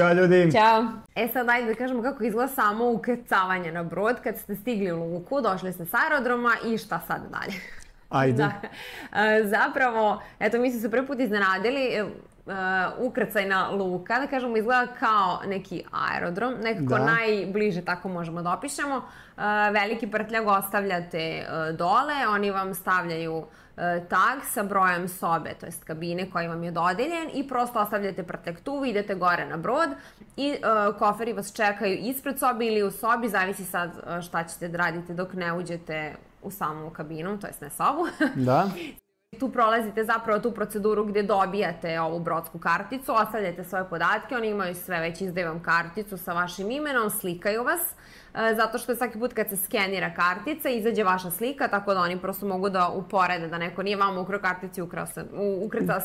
Ćao ljudi! Ćao! E sad ajde da kažemo kako izgleda samo ukrcavanje na brod kad ste stigli u luku, došli ste s aerodroma i šta sad dalje? Ajde. Da. E, zapravo, eto, mi smo se prvi put iznenadili, e, ukrcajna luka, da kažemo, izgleda kao neki aerodrom, nekako da. najbliže tako možemo da opišemo. E, veliki prtljag ostavljate dole, oni vam stavljaju tag sa brojem sobe, to jest kabine koji vam je dodeljen i prosto ostavljate prtljag tu, idete gore na brod i uh, koferi vas čekaju ispred sobe ili u sobi, zavisi sad šta ćete da radite dok ne uđete u samu kabinu, to jest ne sobu. Da. Tu prolazite zapravo tu proceduru gde dobijate ovu brodsku karticu, ostavljate svoje podatke, oni imaju sve, već izdaju vam karticu sa vašim imenom, slikaju vas zato što svaki put kad se skenira kartica izađe vaša slika, tako da oni prosto mogu da uporede da neko nije vama ukrao kartici ukrao se,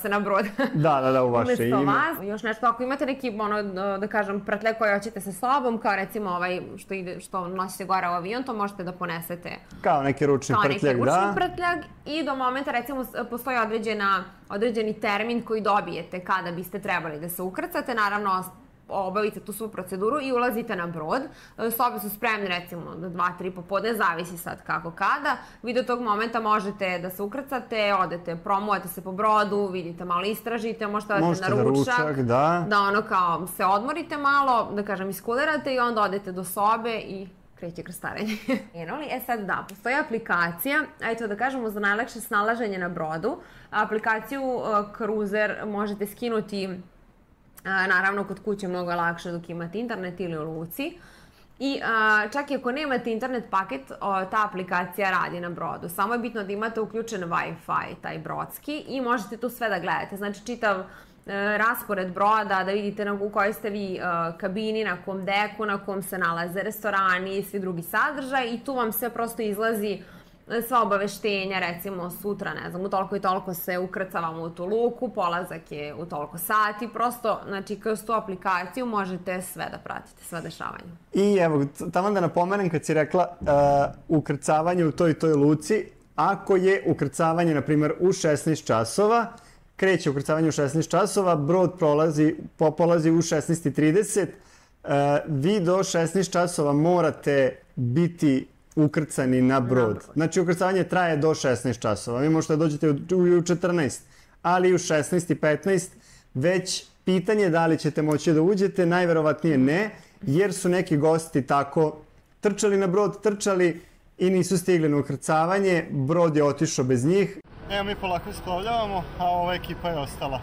se na brod. da, da, da, u vaše ime. Vas. Još nešto, ako imate neki, ono, da kažem, pratle koji hoćete sa sobom, kao recimo ovaj što, ide, što nosite gore u avion, to možete da ponesete. Kao neki ručni prtljag, da. Kao neki ručni prtljag i do momenta, recimo, postoji određena, određeni termin koji dobijete kada biste trebali da se ukrcate, naravno, obavite tu svu proceduru i ulazite na brod. E, sobe su spremne recimo do 2-3 popodne, zavisi sad kako kada. Vi do tog momenta možete da se ukrcate, odete, promujete se po brodu, vidite malo istražite, možete možete na ručak, ručak da. da ono kao se odmorite malo, da kažem iskulerate i onda odete do sobe i kreće krstarenje. e sad da, postoji aplikacija, eto da kažemo za najlakše snalaženje na brodu. Aplikaciju uh, Cruiser možete skinuti naravno, kod kuće mnogo je lakše dok imate internet ili u luci. I a, čak i ako nemate internet paket, ta aplikacija radi na brodu. Samo je bitno da imate uključen Wi-Fi, taj brodski, i možete tu sve da gledate. Znači, čitav e, raspored broda, da vidite na, u kojoj ste vi uh, kabini, na kom deku, na kom se nalaze restorani i svi drugi sadržaj i tu vam sve prosto izlazi sva obaveštenja, recimo sutra, ne znam, u toliko i toliko se ukrcavamo u tu luku, polazak je u toliko sati, prosto, znači, kroz tu aplikaciju možete sve da pratite, sve dešavanje. I evo, tamo da napomenem kad si rekla uh, ukrcavanje u toj toj luci, ako je ukrcavanje, na primjer, u 16 časova, kreće ukrcavanje u 16 časova, brod prolazi, popolazi u 16.30, uh, vi do 16 časova morate biti ukrcani na brod. Znači, ukrcavanje traje do 16 časova. Vi možete da dođete u, u 14, ali u 16 i 15 već pitanje da li ćete moći da uđete, najverovatnije ne, jer su neki gosti tako trčali na brod, trčali i nisu stigli na ukrcavanje, brod je otišao bez njih. Evo mi polako splovljavamo, a ova ekipa je ostala.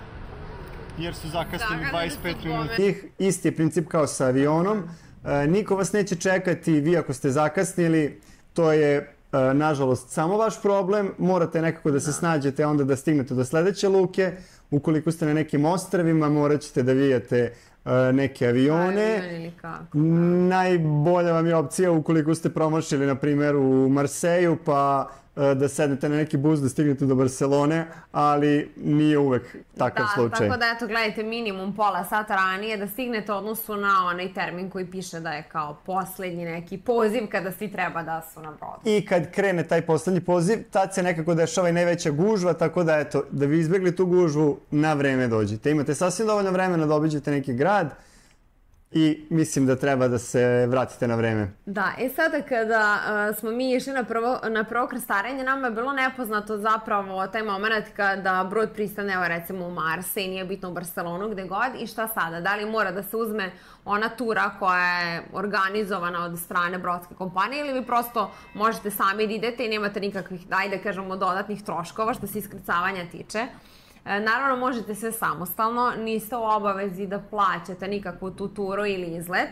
Jer su zakasnili 25 minuta. Isti je princip kao sa avionom. E, niko vas neće čekati, vi ako ste zakasnili, to je e, nažalost samo vaš problem, morate nekako da se da. snađete onda da stignete do sledeće luke, ukoliko ste na nekim ostrevima morat ćete da vijete e, neke avione. ili kako? Najbolja vam je opcija ukoliko ste promašili, na primjer, u Marseju, pa da sednete na neki bus da stignete do Barcelone, ali nije uvek takav da, slučaj. Tako da eto, gledajte minimum pola sata ranije da stignete odnosu na onaj termin koji piše da je kao poslednji neki poziv kada svi treba da su na brodu. I kad krene taj poslednji poziv, tad se nekako dešava i najveća gužva, tako da eto, da bi izbjegli tu gužvu, na vreme dođete. Imate sasvim dovoljno vremena da obiđete neki grad, i mislim da treba da se vratite na vreme. Da, e sada kada uh, smo mi išli na prvo, na prvo krstarenje, nama je bilo nepoznato zapravo taj moment kada brod pristane, evo recimo u Marse i nije bitno u Barcelonu, gde god, i šta sada? Da li mora da se uzme ona tura koja je organizovana od strane brodske kompanije ili vi prosto možete sami da idete i nemate nikakvih, dajde kažemo, dodatnih troškova što se iskrcavanja tiče. E, naravno, možete sve samostalno, niste u obavezi da plaćate nikakvu tu turu ili izlet.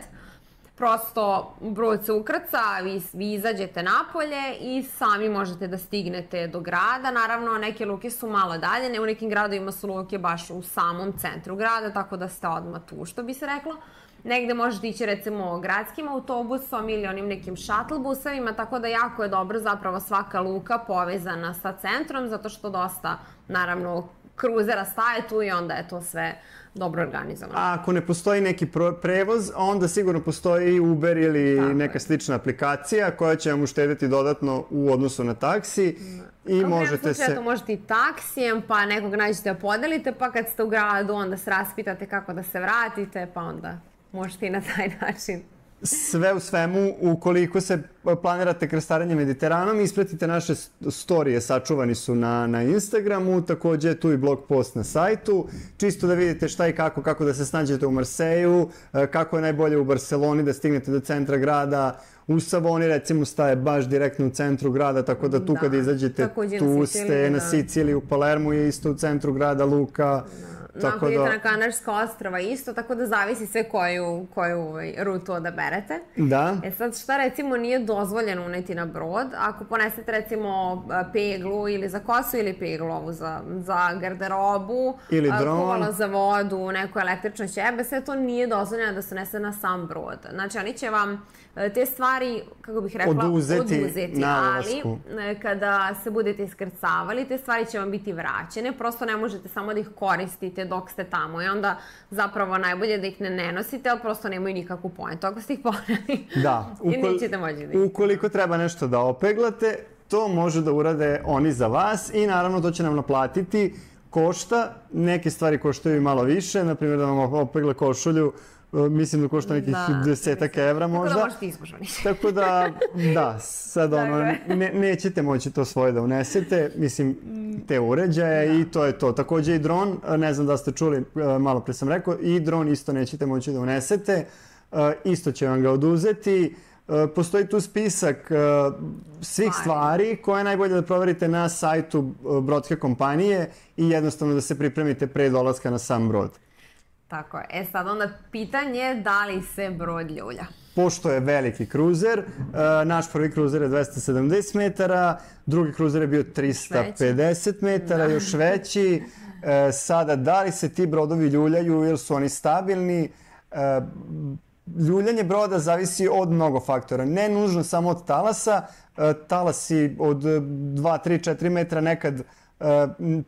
Prosto brod se ukrca, vi, vi izađete napolje i sami možete da stignete do grada. Naravno, neke luke su malo dalje, ne u nekim gradovima su luke baš u samom centru grada, tako da ste odmah tu, što bi se reklo. Negde možete ići recimo gradskim autobusom ili onim nekim shuttle busevima, tako da jako je dobro zapravo svaka luka povezana sa centrom, zato što dosta, naravno, kruzera staje tu i onda je to sve dobro organizovano. A ako ne postoji neki prevoz, onda sigurno postoji Uber ili Tako neka je. slična aplikacija koja će vam uštediti dodatno u odnosu na taksi i Kao možete se... to možete i taksijem, pa nekog nađete da podelite, pa kad ste u gradu onda se raspitate kako da se vratite, pa onda možete i na taj način. Sve u svemu, ukoliko se planirate krstarenje Mediteranom, ispratite naše storije, sačuvani su na, na Instagramu, takođe je tu i blog post na sajtu, čisto da vidite šta i kako, kako da se snađete u Marseju, e, kako je najbolje u Barceloni da stignete do centra grada, u Savoni recimo staje baš direktno u centru grada, tako da tu da, kad izađete, tu ste na Siciliji, u Palermu je isto u centru grada, Luka, da Tako da... na Kanarska ostrava isto, tako da zavisi sve koju, koju ovaj, rutu odaberete. Da. E sad, šta recimo nije dozvoljeno uneti na brod? Ako ponesete recimo peglu ili za kosu ili peglu ovu za, za garderobu, ili dron. kuvalo za vodu, neko električno ćebe, sve to nije dozvoljeno da se nese na sam brod. Znači, oni će vam E, te stvari, kako bih rekla, oduzeti, oduzeti ali e, kada se budete iskrcavali, te stvari će vam biti vraćene, prosto ne možete samo da ih koristite dok ste tamo i onda zapravo najbolje da ih ne, ne nosite, ali prosto nemaju nikakvu pojentu ako ste ih poneli. Da, ukol, nećete moći da ih Ukoliko treba nešto da opeglate, to može da urade oni za vas i naravno to će nam naplatiti košta, neke stvari koštaju malo više, na primjer da vam opegle košulju E, mislim da košta nekih da, desetak evra možda. Tako da možete izbožani. Tako da, da, sad ono, ne, nećete moći to svoje da unesete, mislim, te uređaje da. i to je to. Takođe i dron, ne znam da ste čuli, e, malo pre sam rekao, i dron isto nećete moći da unesete, e, isto će vam ga oduzeti. Postoji tu spisak svih stvari koje je najbolje da proverite na sajtu brodske kompanije i jednostavno da se pripremite pre dolaska na sam brod. Tako je. E sad onda pitanje da li se brod ljulja? Pošto je veliki kruzer, uh, naš prvi kruzer je 270 metara, drugi kruzer je bio 350 veći. metara, da. još veći. Uh, sada, da li se ti brodovi ljuljaju ili su oni stabilni? Uh, ljuljanje broda zavisi od mnogo faktora. Ne nužno samo od talasa. Talasi od 2, 3, 4 metra nekad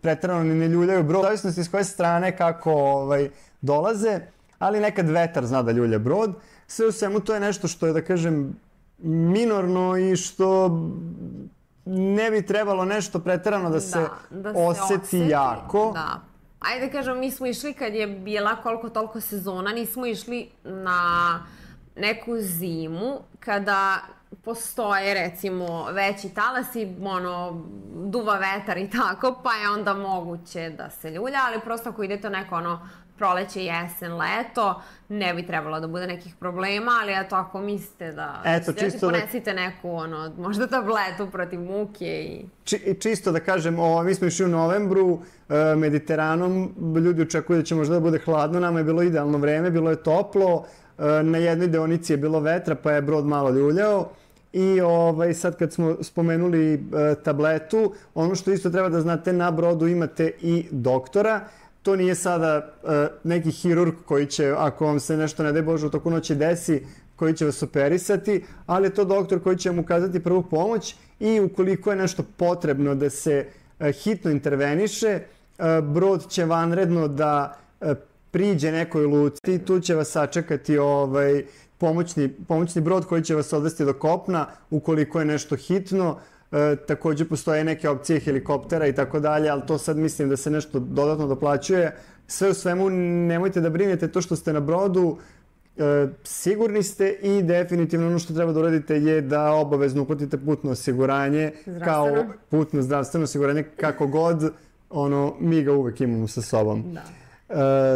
pretrano ne ljuljaju brod. Zavisnosti s koje strane kako ovaj, dolaze, ali nekad vetar zna da ljulja brod. Sve u svemu to je nešto što je, da kažem, minorno i što ne bi trebalo nešto preterano da se, da, da se oseti, oseti jako. Da. Ajde kažem, mi smo išli kad je bila koliko toliko sezona, nismo išli na neku zimu kada postoje recimo veći talasi, ono, duva vetar i tako, pa je onda moguće da se ljulja, ali prosto ako idete neko ono proleće, jesen, leto, ne bi trebalo da bude nekih problema, ali eto ako mislite da eto, da čisto ponesite da... neku, ono, možda tabletu protiv muke i... Či, čisto da kažem, ovo, mi smo išli u novembru, e, Mediteranom, ljudi očekuju da će možda da bude hladno, nama je bilo idealno vreme, bilo je toplo, e, na jednoj deonici je bilo vetra, pa je brod malo ljuljao. I ovaj, sad kad smo spomenuli e, tabletu, ono što isto treba da znate, na brodu imate i doktora, to nije sada uh, neki hirurg koji će, ako vam se nešto ne daj Bože u toku noći desi, koji će vas operisati, ali je to doktor koji će vam ukazati prvu pomoć i ukoliko je nešto potrebno da se uh, hitno interveniše, uh, brod će vanredno da uh, priđe nekoj luci, tu će vas sačekati ovaj, pomoćni, pomoćni brod koji će vas odvesti do kopna ukoliko je nešto hitno. E, takođe postoje neke opcije helikoptera i tako dalje, ali to sad mislim da se nešto dodatno doplaćuje. Sve u svemu nemojte da brinete to što ste na brodu, e, sigurni ste i definitivno ono što treba da uradite je da obavezno uplatite putno osiguranje kao putno zdravstveno osiguranje kako god ono mi ga uvek imamo sa sobom. Da.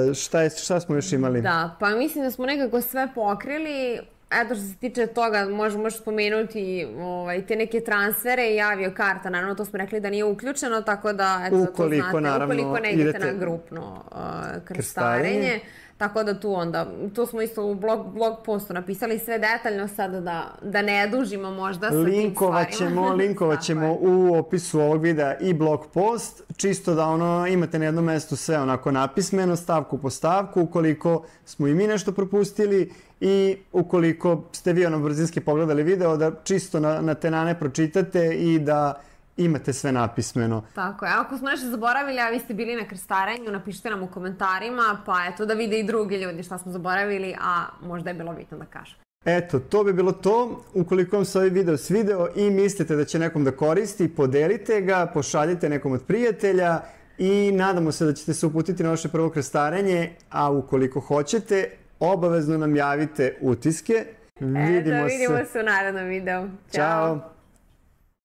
E, šta, je, šta smo još imali? Da, pa mislim da smo nekako sve pokrili. Eto što se tiče toga, možemo možeš spomenuti ovaj, te neke transfere i avio karta, naravno to smo rekli da nije uključeno, tako da eto, ukoliko, to znate, naravno, ukoliko ne idete, idete na grupno uh, krstarenje. krstarenje Tako da tu onda, tu smo isto u blog, blog postu napisali sve detaljno sad da, da ne dužimo možda sa linkovat tim ćemo, linkovat ćemo u opisu ovog videa i blog post, čisto da ono imate na jednom mestu sve onako napismeno, stavku po stavku, ukoliko smo i mi nešto propustili i ukoliko ste vi ono brzinski pogledali video, da čisto na, na tenane pročitate i da imate sve napismeno. Tako je. Ako smo nešto zaboravili, a vi ste bili na krstarenju, napišite nam u komentarima, pa eto da vide i drugi ljudi šta smo zaboravili, a možda je bilo bitno da kažem. Eto, to bi bilo to. Ukoliko vam se ovaj video svideo i mislite da će nekom da koristi, podelite ga, pošaljite nekom od prijatelja i nadamo se da ćete se uputiti na vaše prvo krstarenje, a ukoliko hoćete, obavezno nam javite utiske. Vidimo Eto, vidimo se u narednom videu. Ćao. Ćao.